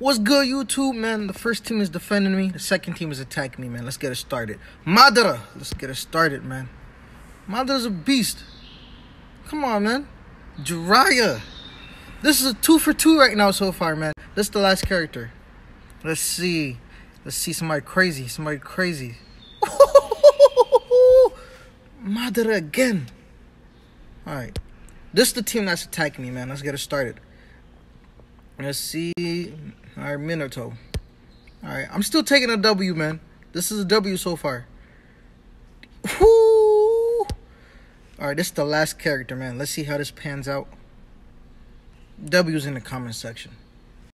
What's good, YouTube, man? The first team is defending me. The second team is attacking me, man. Let's get it started. Madara. Let's get it started, man. Madara's a beast. Come on, man. Jiraiya. This is a two for two right now so far, man. This is the last character. Let's see. Let's see somebody crazy. Somebody crazy. Madara again. Alright. This is the team that's attacking me, man. Let's get it started. Let's see. Alright, Minato. Alright, I'm still taking a W, man. This is a W so far. Whoo! Alright, this is the last character, man. Let's see how this pans out. W's in the comment section.